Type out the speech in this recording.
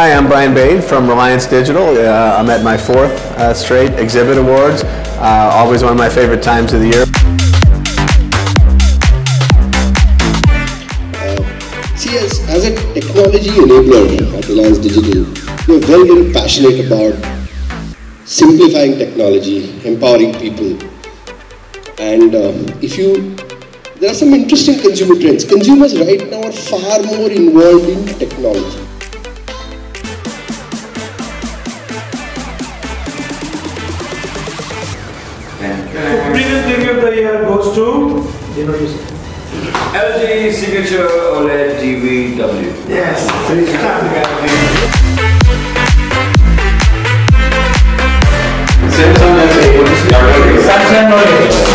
Hi, I'm Brian Bade from Reliance Digital. Uh, I'm at my fourth uh, straight exhibit awards. Uh, always one of my favorite times of the year. See, as, as a technology enabler at Reliance Digital, we're very, very passionate about simplifying technology, empowering people. And um, if you, there are some interesting consumer trends. Consumers right now are far more involved in technology. Previous review of the year goes to LG Signature OLED TV W. yes. Please clap together, please. Samsung S8. Samsung OLED.